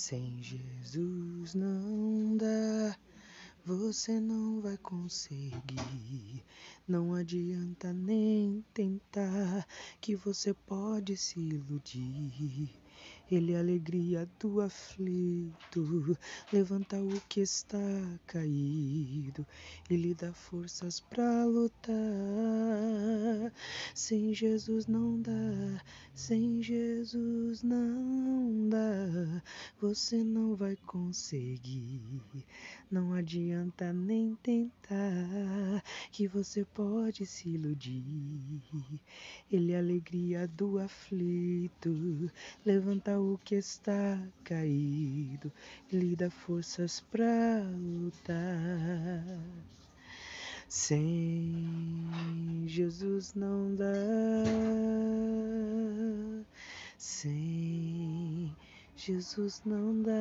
Sem Jesus não dá, você não vai conseguir. Não adianta nem tentar, que você pode se iludir. Ele é alegria do aflito, levanta o que está caído, ele dá forças para lutar. Sem Jesus não dá, sem Jesus não dá, você não vai conseguir. Não adianta nem tentar, que você pode se iludir. Ele é a alegria do aflito, levanta o que está caído, lhe dá forças para lutar. Sem Jesus não dá, sem Jesus não dá.